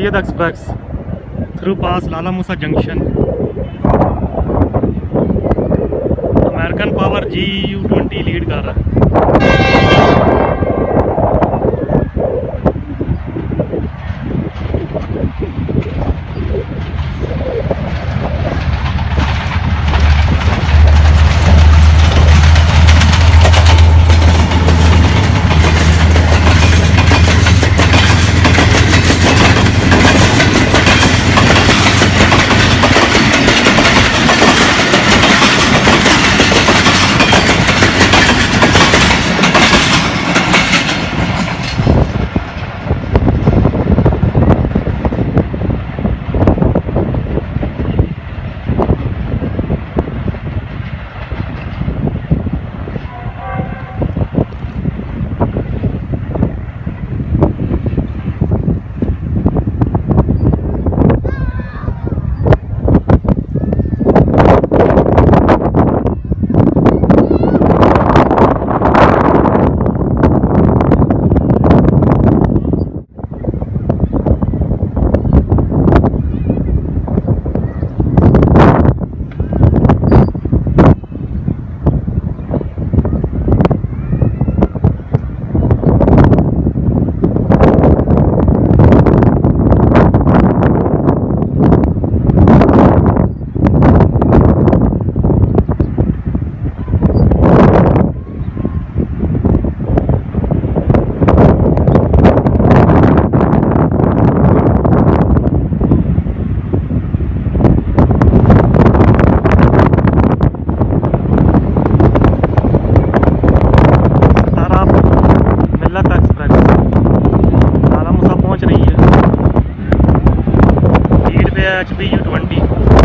Syed express through pass Lala Musa junction. American power G U twenty lead कर रहा है। HPU 20